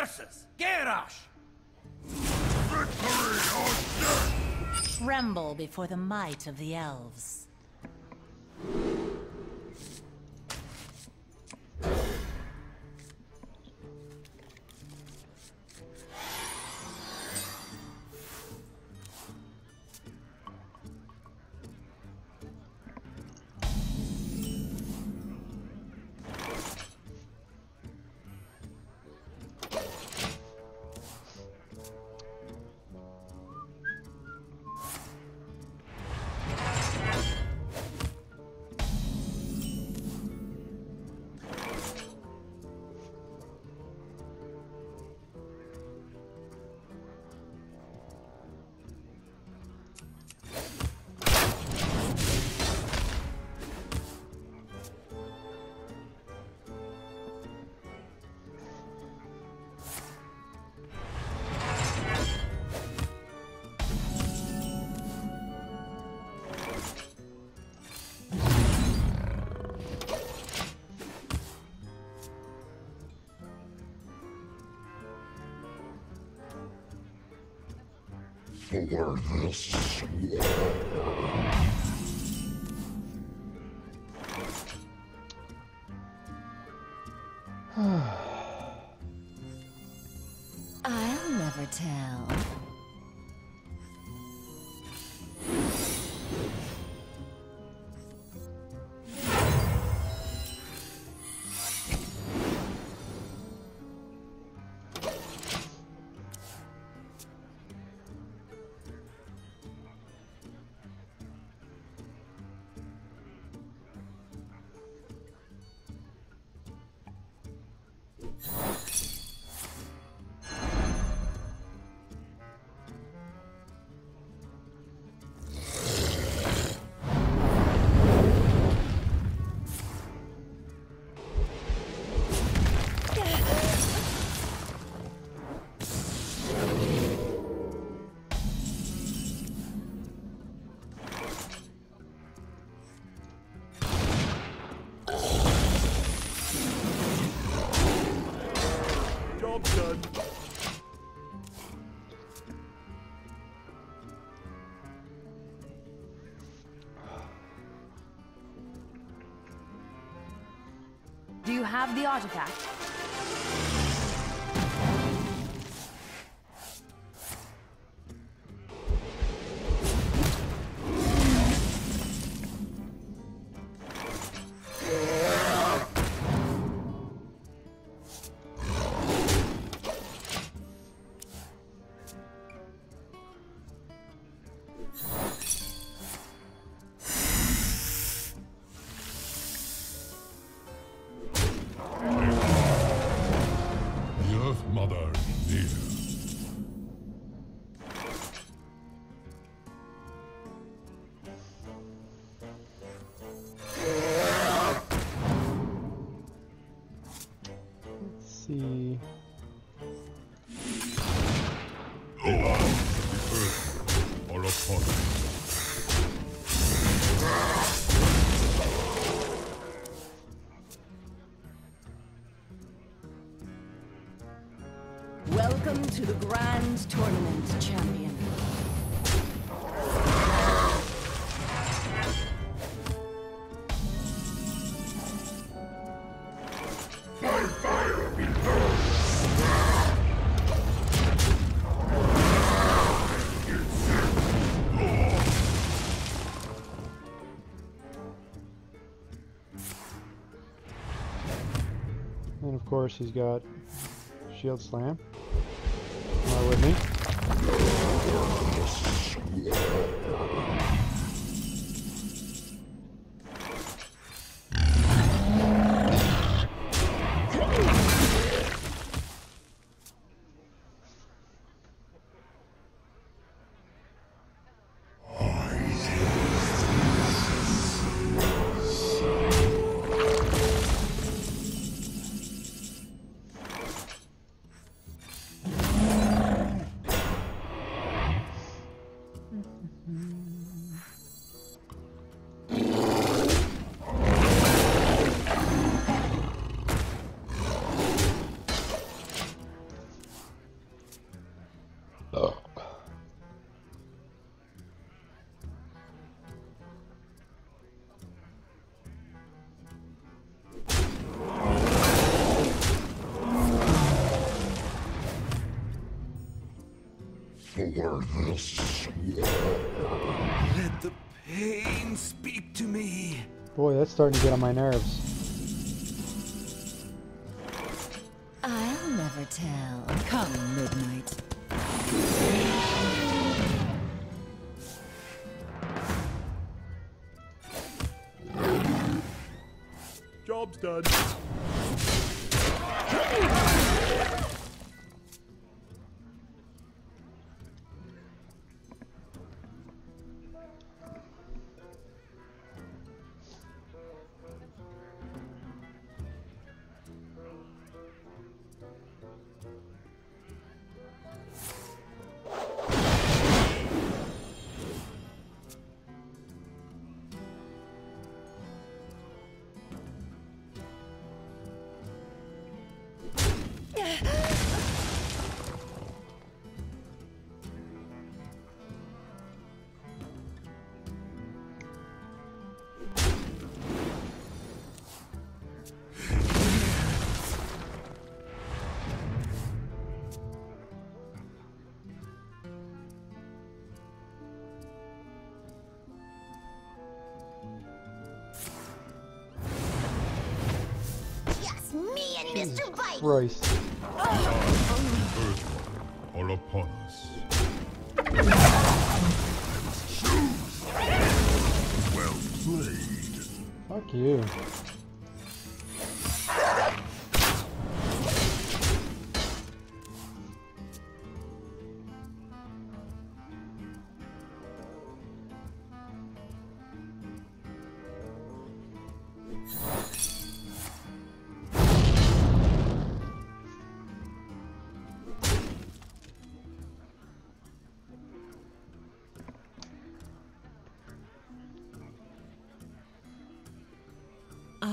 versus Garrosh! Victory or death! Tremble before the might of the elves. For this war. Have the artifact? To the Grand Tournament, champion. And of course, he's got Shield Slam. For this Let the pain speak to me. Boy, that's starting to get on my nerves. Christ. are upon us. Well played. Fuck you.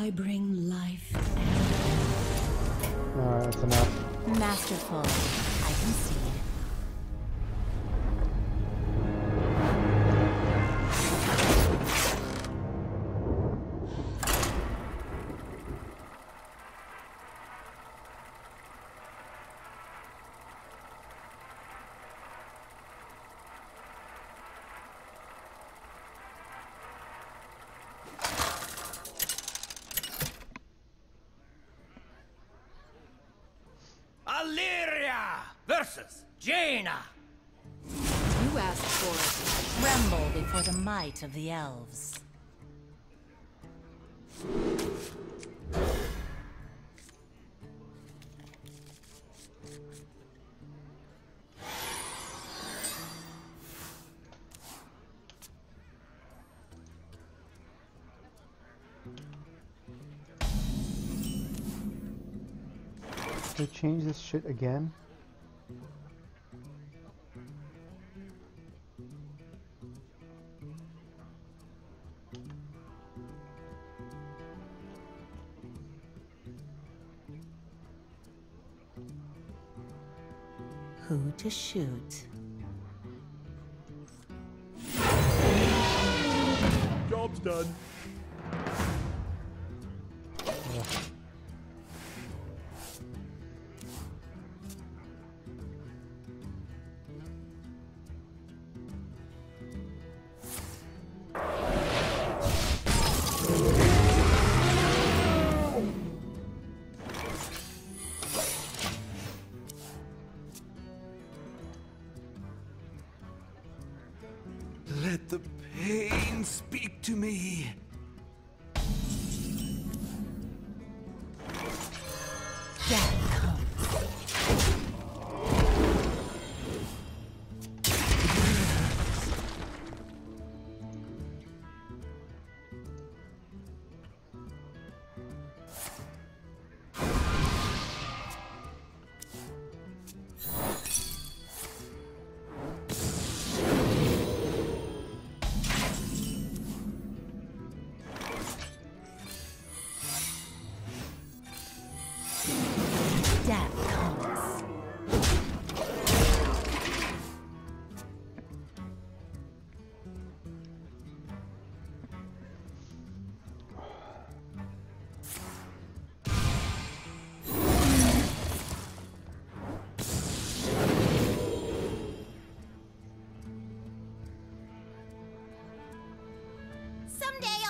I bring life. Alright, that's enough. Masterful. I can see might of the elves. They change this shit again? Shoot? Job's done.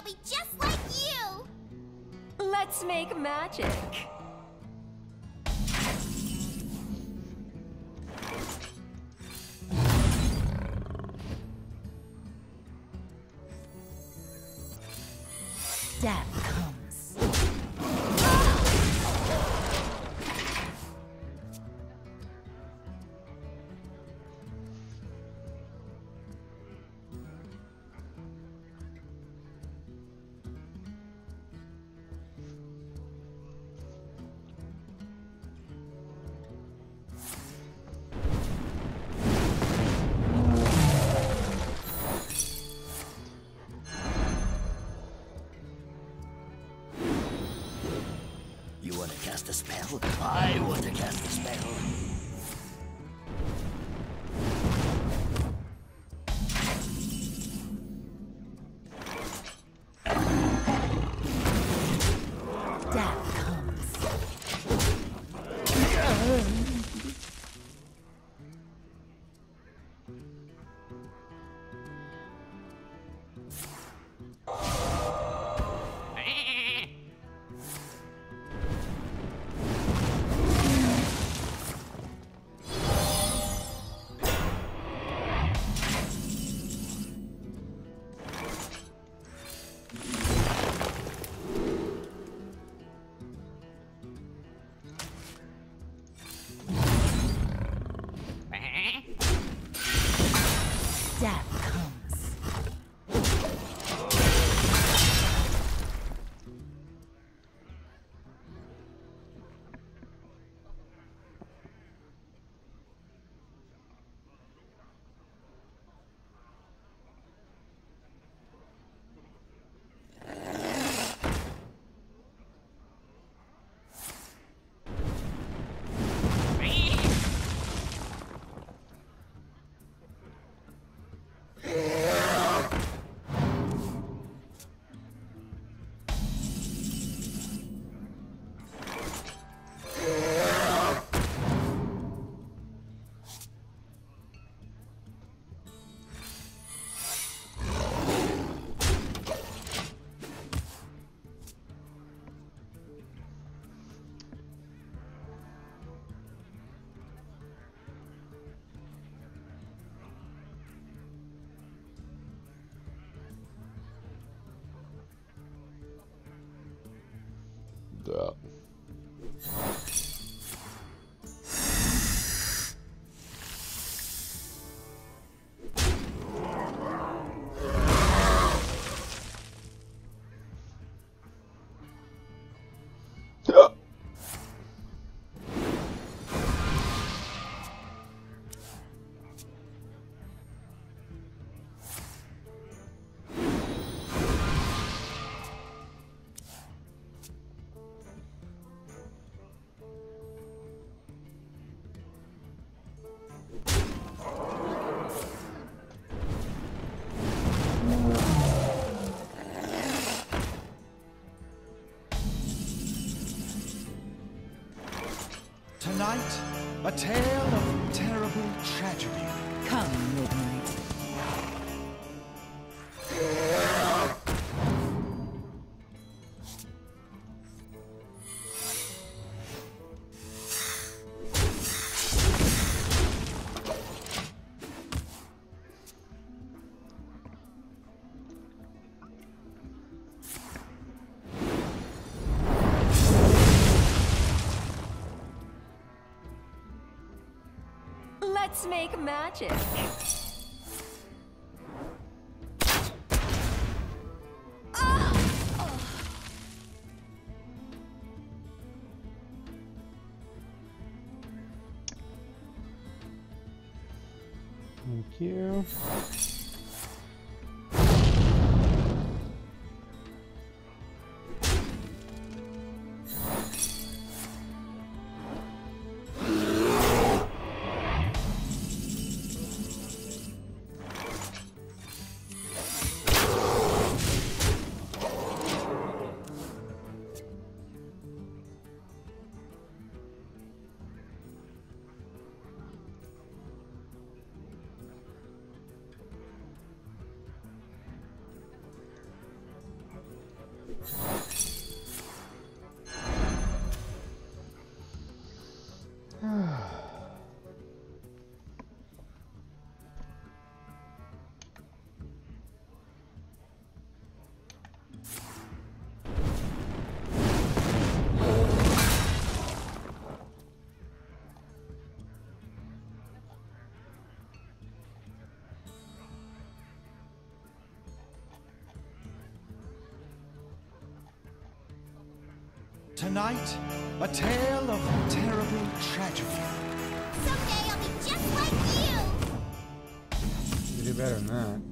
Be just like you! Let's make magic. Duh. Tale of terrible tragedy. Come, Let's make magic. Tonight, a tale of terrible tragedy. Someday I'll be just like you. You do better than that.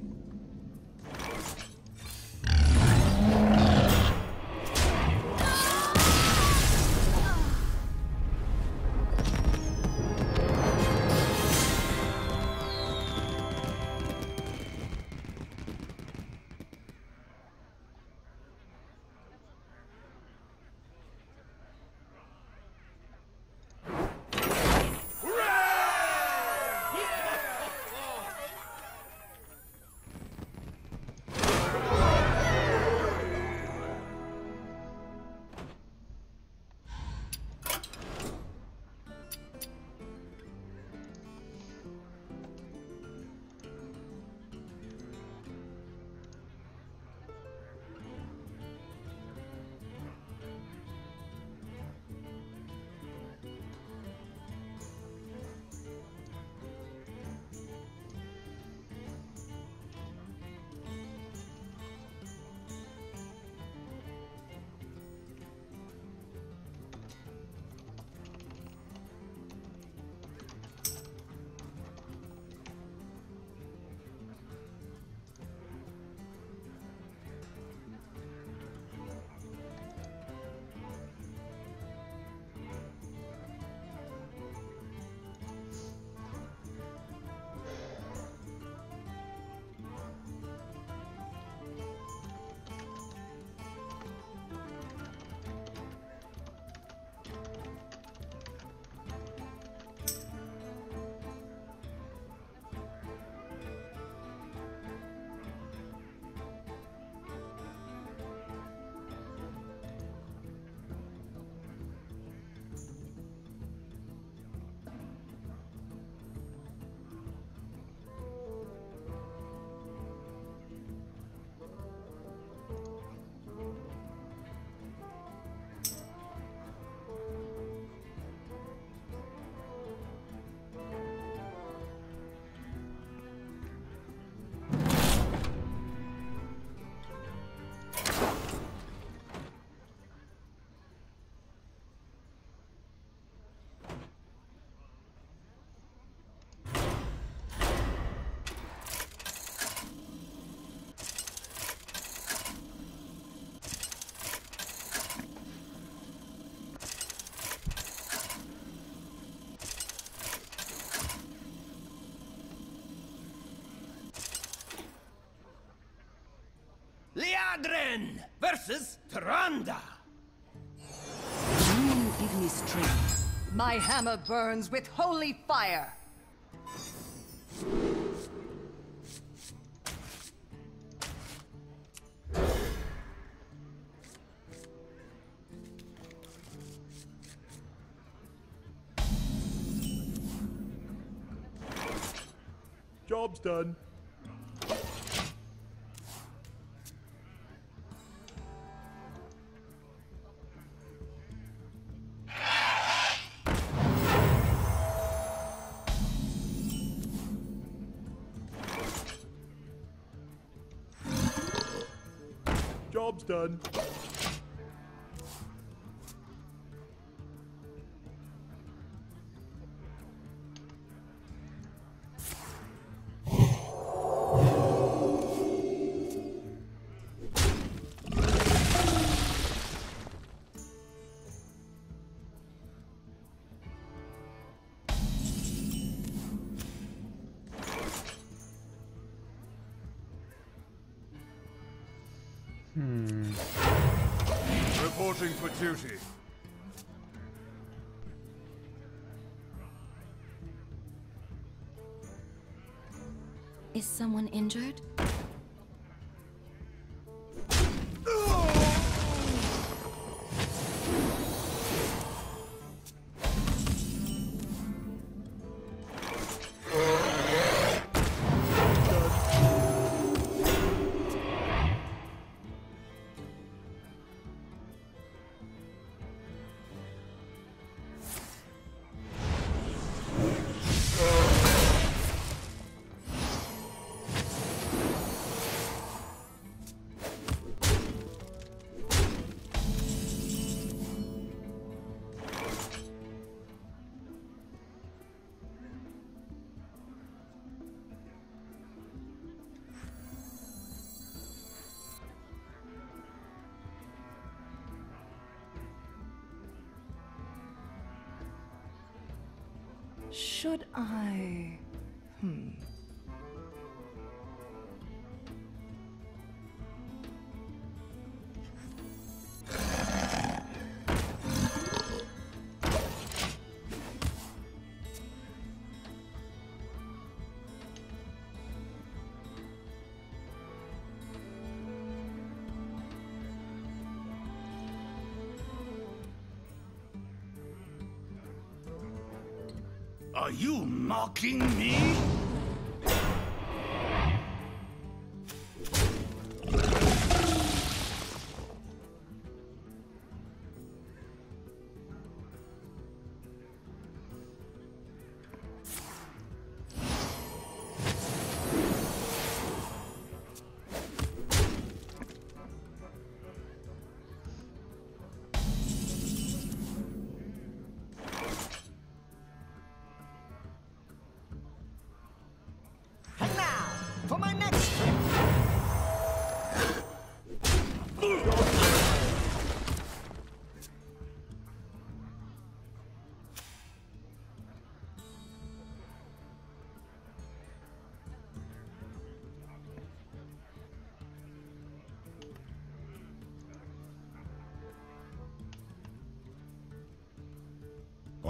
Liadrin versus Tyrande. You give me strength. My hammer burns with holy fire. Job's done. Done. Reporting for duty. Is someone injured? Should I? Mocking me?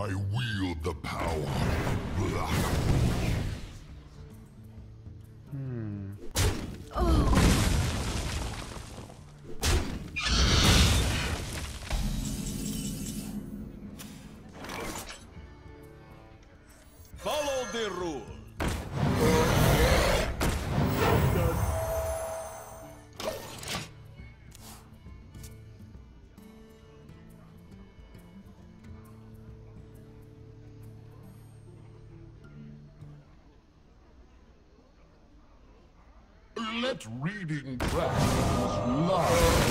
I wield the power. Let reading practice lie.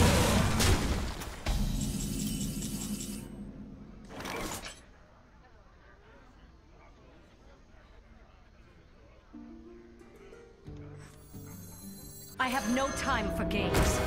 I have no time for games.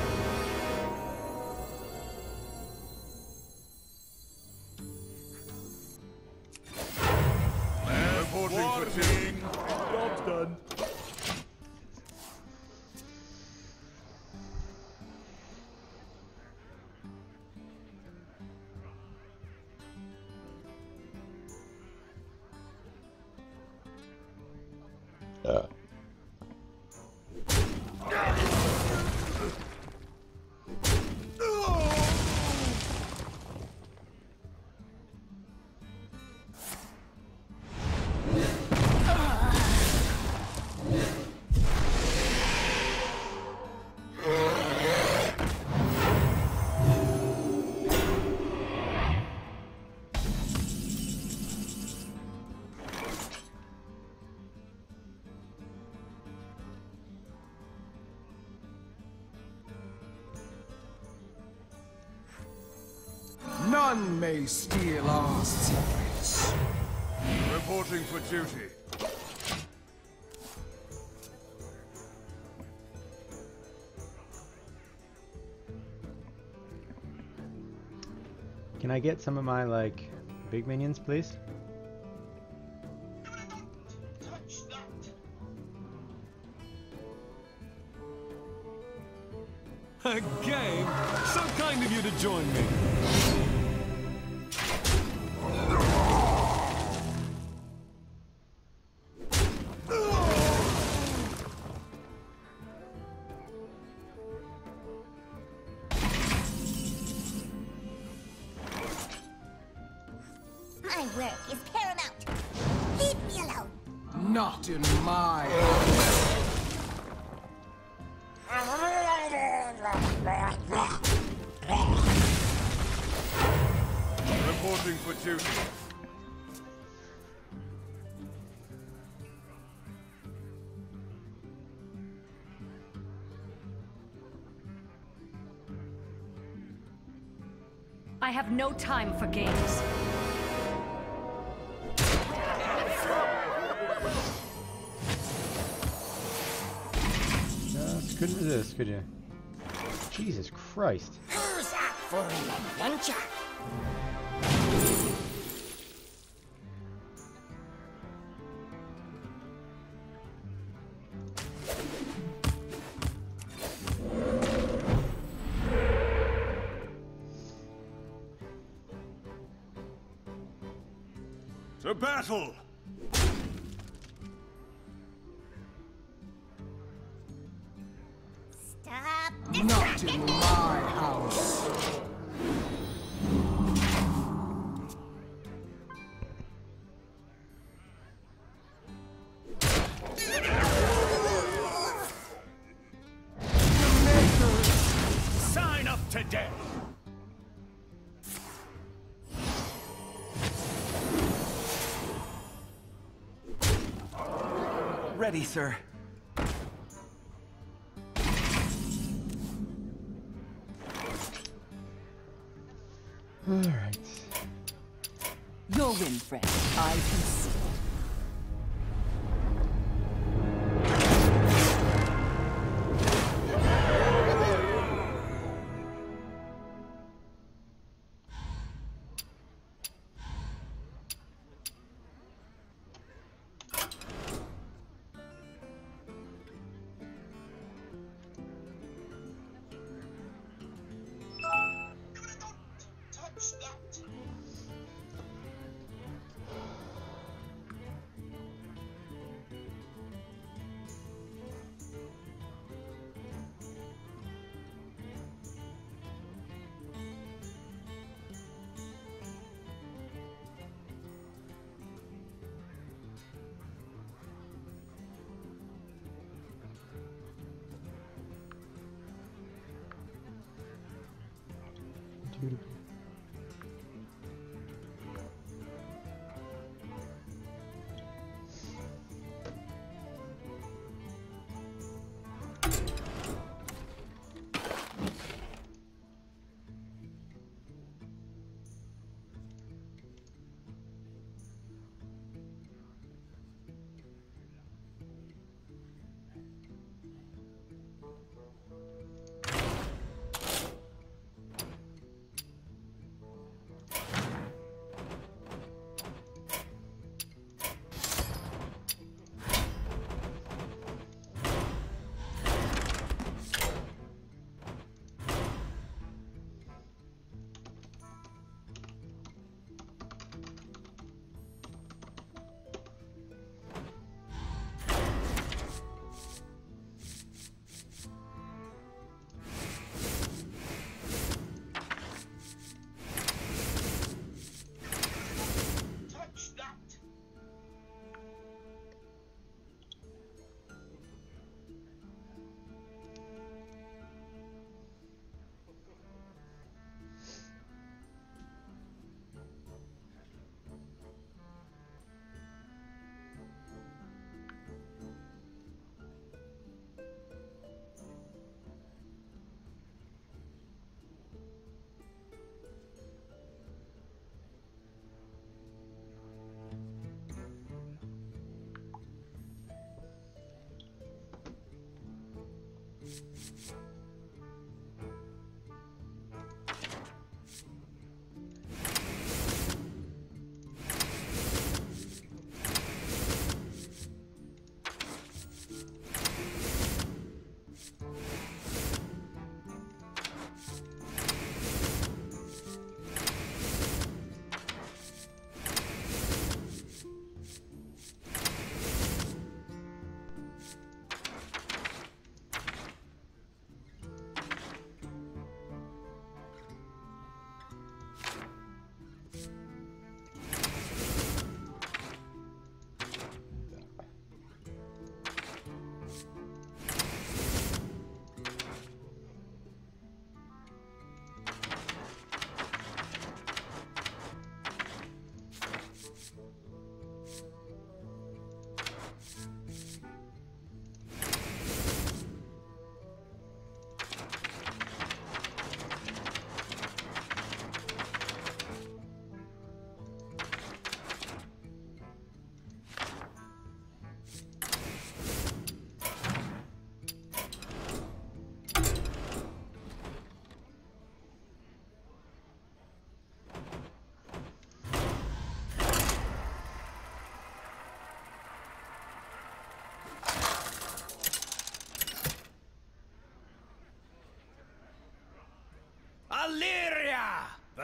None may steal our secrets. Reporting for duty. Can I get some of my like big minions, please? A game? So kind of you to join me. Reporting for duty. I have no time for games. Just couldn't resist, could you? Jesus Christ. Who's up for an adventure? Battle! Ready, sir. Beautiful.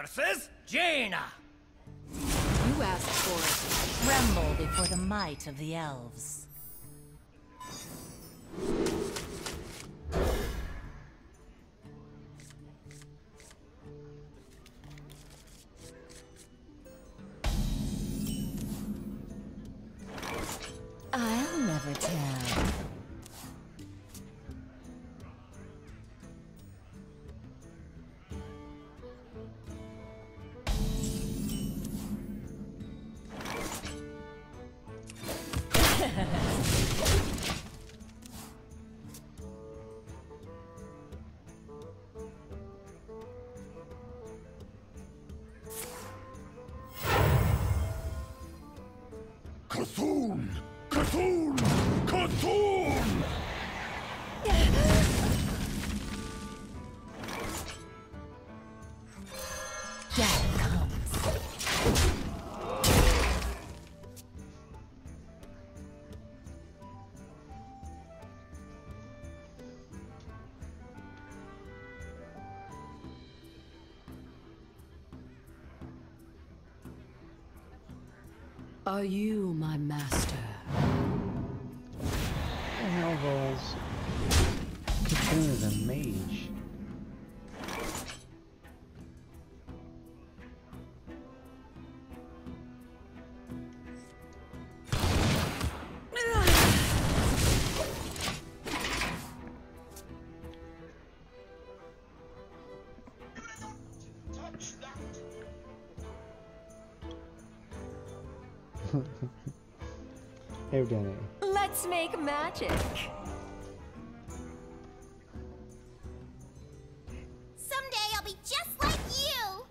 Versus Jaina. You asked for it. Tremble before the might of the elves. Are you my master? The hell balls. Cthulhu the mage. Let's make magic. Someday I'll be just like you.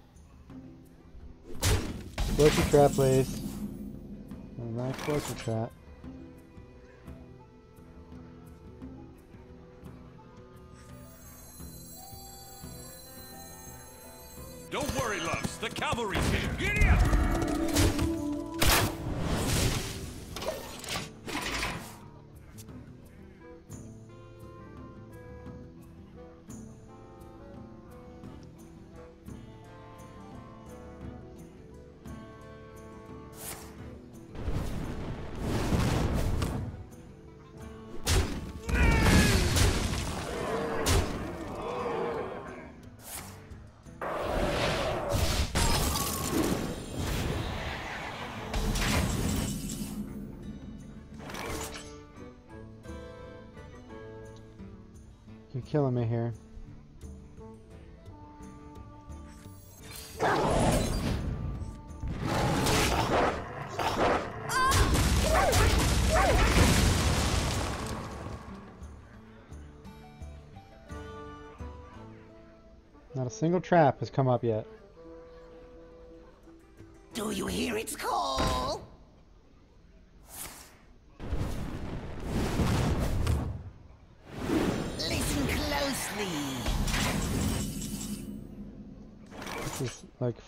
Explosive trap, please. Not explosive trap. Here. Not a single trap has come up yet.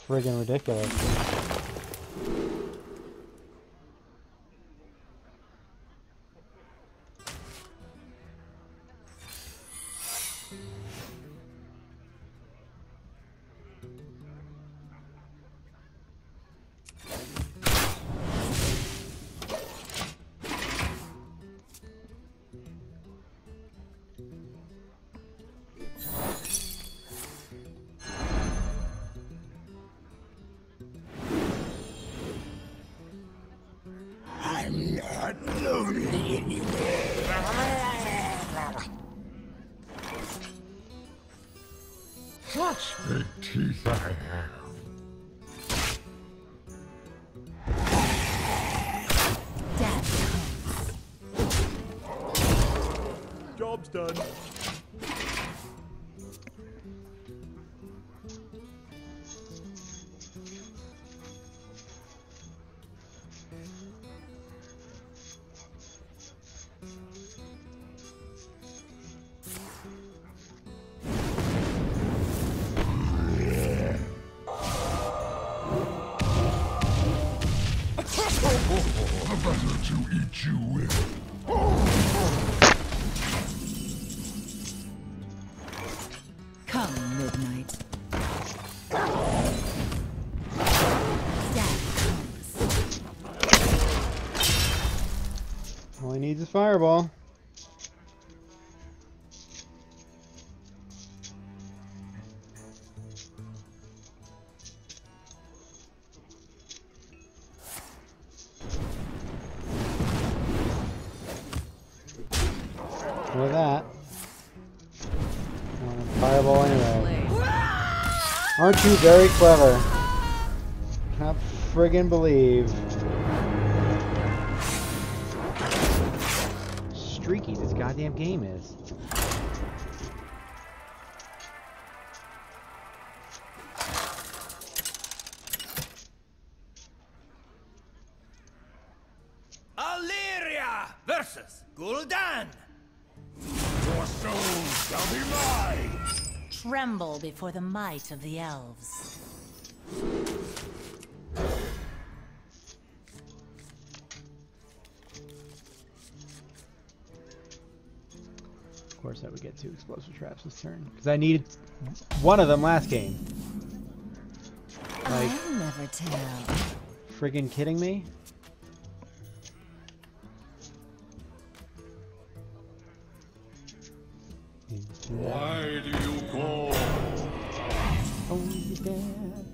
Friggin' ridiculous. eat you in. Come, Midnight. All he needs is fireball. Aren't you very clever? Can't friggin' believe. Streaky this goddamn game is. Tremble before the might of the elves. Of course, I would get two explosive traps this turn because I needed one of them last game. Like, I'll never tell. friggin' kidding me? Why do you call? Oh, you dad.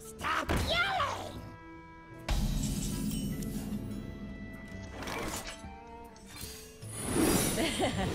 Stop yelling! Job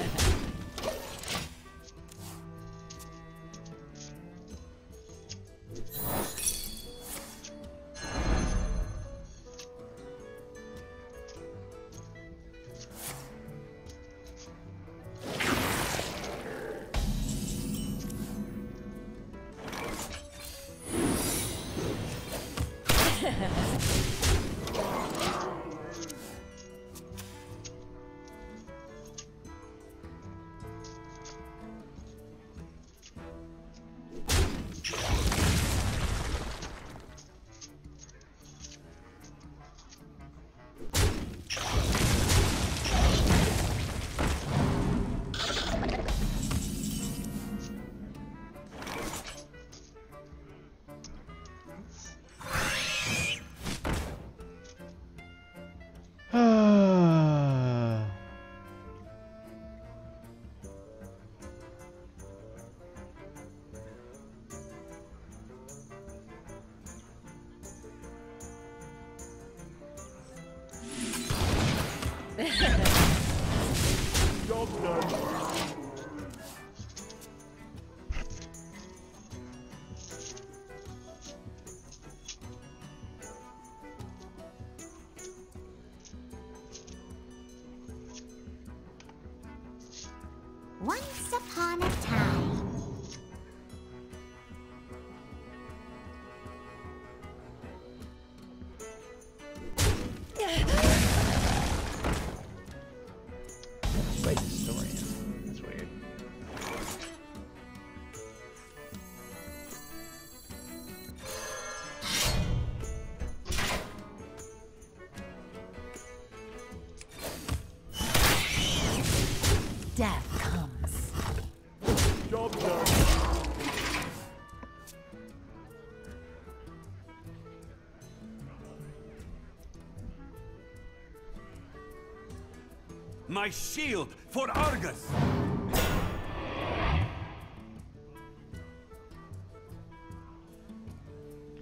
My shield for Argus!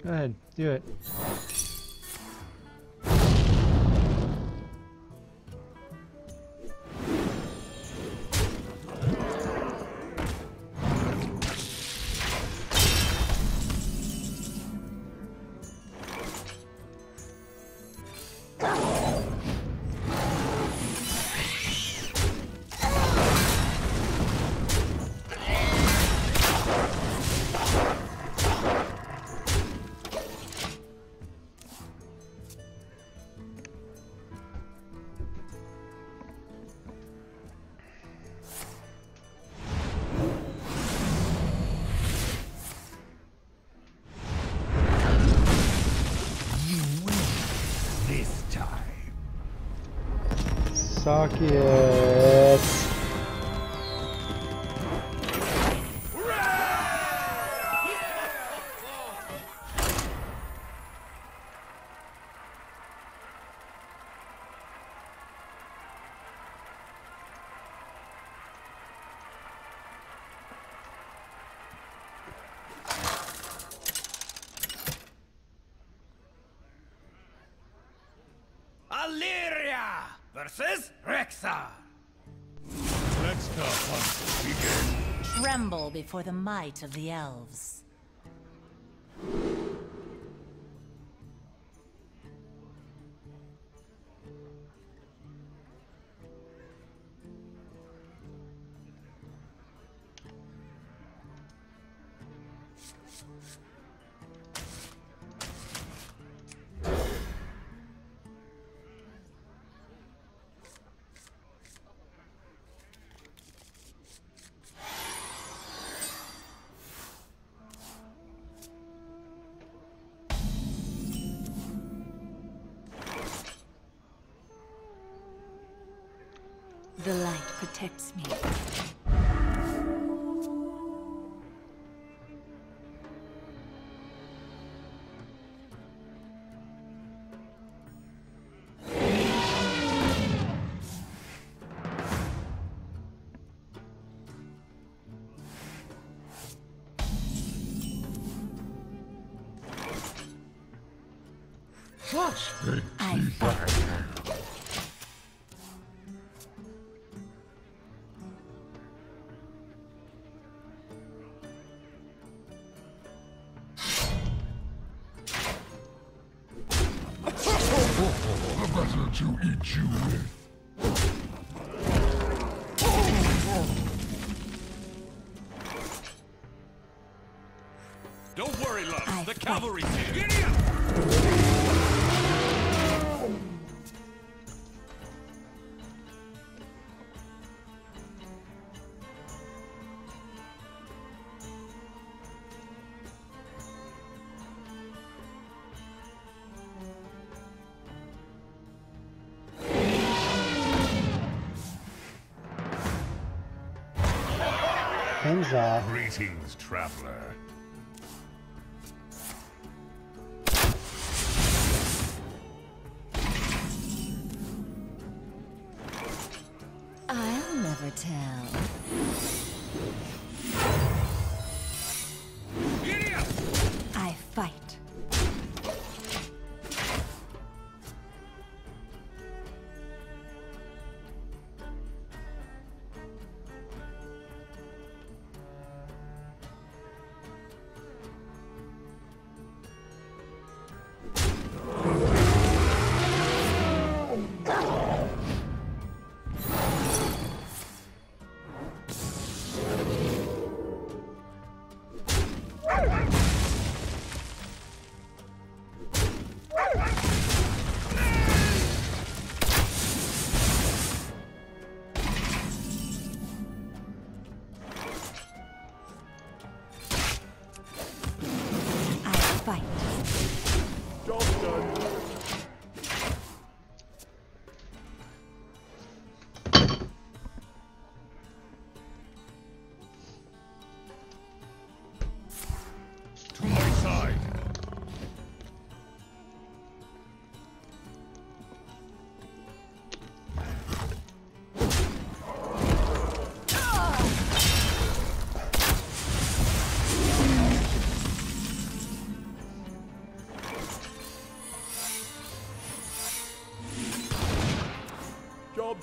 Go ahead, do it. Illyria versus Rexxar. Let's go, hunt. Begin. Tremble before the might of the elves. I hmm. fight. The Greetings, traveler.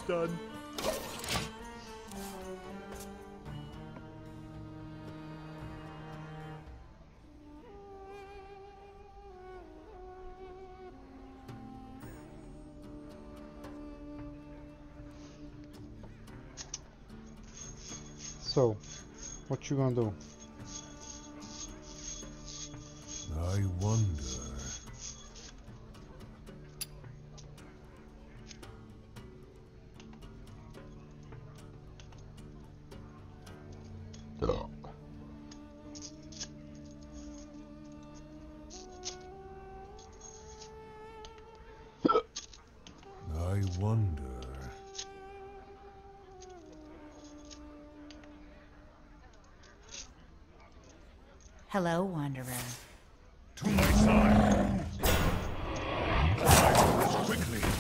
Done. So, what you gonna do? Hello, Wanderer. To my side. Quickly.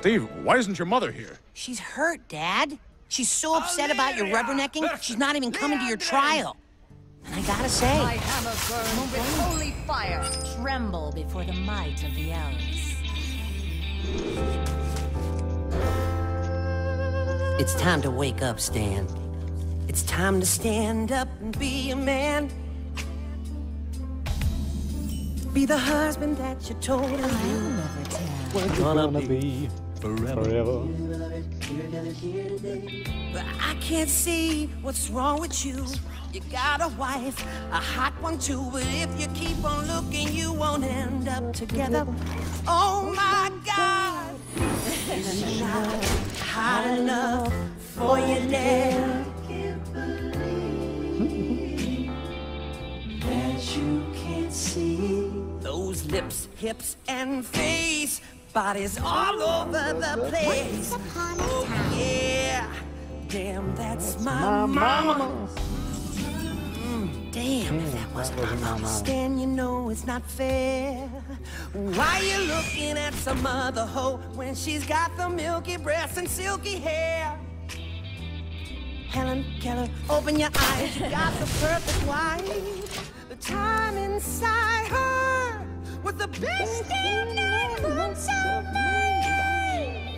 Steve, why isn't your mother here? She's hurt, Dad. She's so upset oh, about your rubbernecking, she's not even coming to your trial. And I gotta say, My hammer burns with holy fire. Tremble before the might of the elves. it's time to wake up, Stan. It's time to stand up and be a man. Be the husband that you told him you Never tell. were gonna be. be forever. But I can't see what's wrong with you. You got a wife, a hot one too. But if you keep on looking, you won't end up together. Oh my God, it's not hot enough for you now. That you can't see those lips, hips, and face. Bodies all over the place. Oh yeah, damn, that's my mama. Mm, Damn, if that wasn't my mama. Stan, you know it's not fair. Why you looking at some other hoe when she's got the milky breasts and silky hair? Helen Keller, open your eyes. You got the perfect wife. The time inside her with the big skin that looks so mean.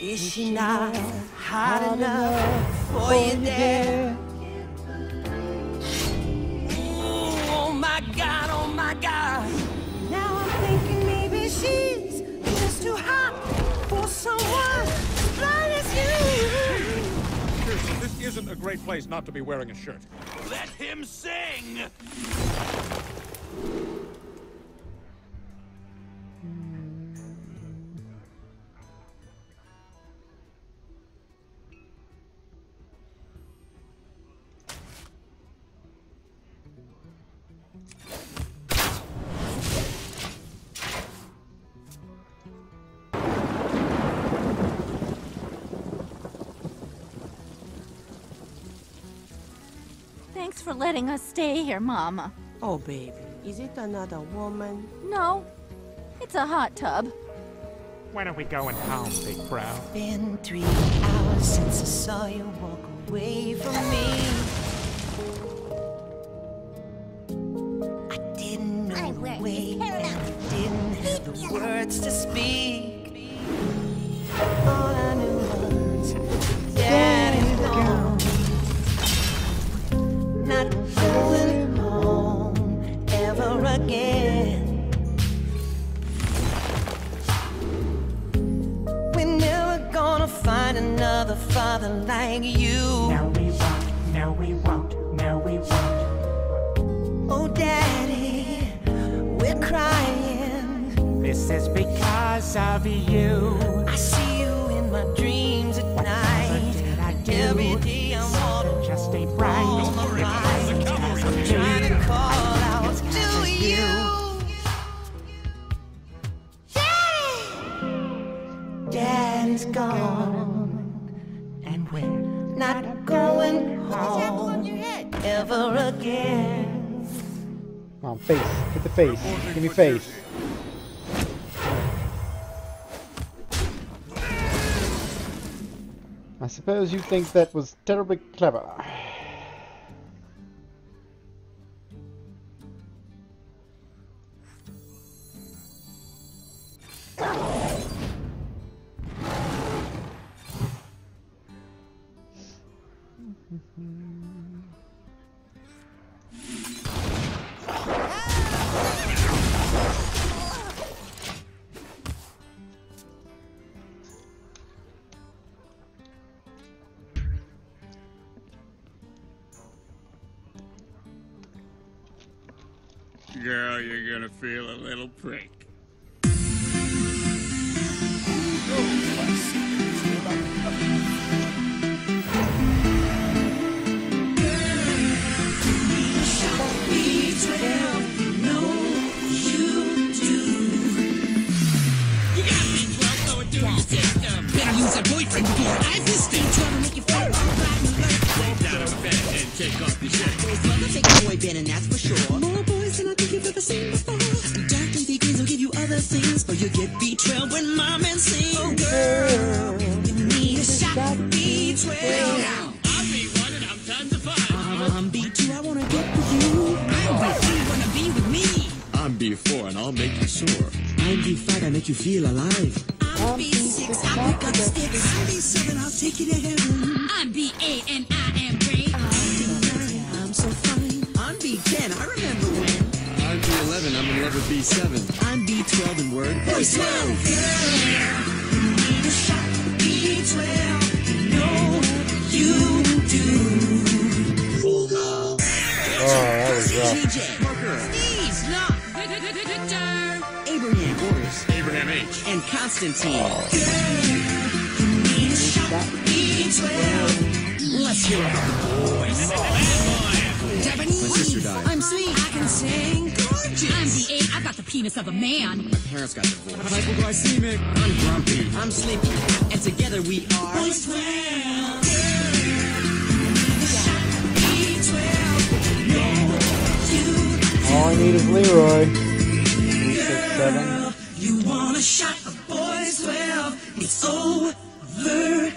Is she not hot enough for you there? Ooh, oh my God, oh my God. Now I'm thinking maybe she's just too hot for someone as blind as you. Seriously, this isn't a great place not to be wearing a shirt. Let him sing! For letting us stay here, Mama. Oh, baby, is it another woman? No, it's a hot tub. When are we going home, big bro? Been three hours since I saw you walk away from me. I suppose you think that was terribly clever. TJ, Parker, Steve, look. Victor. Abraham, Boris, Abraham H. and Constantine. You need a shot B12. Let's hear about the boys. Japanese. My sister died. I'm sweet. I can sing. Gorgeous. I'm B8. I've got the penis of a man. My parents got divorced. Hypoglycemic. I'm grumpy. I'm sleepy, and together we are. Boys 12. All I need is Leroy. Three, six, seven. You want a shot of boys 12? It's overdue.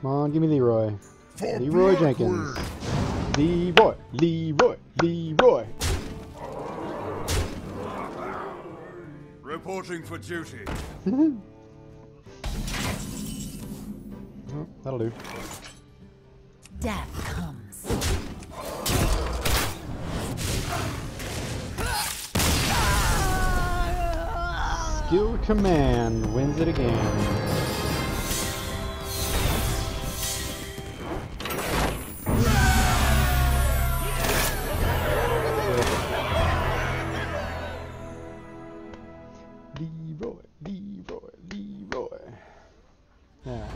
Come on, give me Leroy. Leroy Jenkins. Leroy, Leroy, Leroy. Reporting for duty. Oh, that'll do. Death comes. Skill Command wins it again.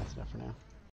That's enough for now.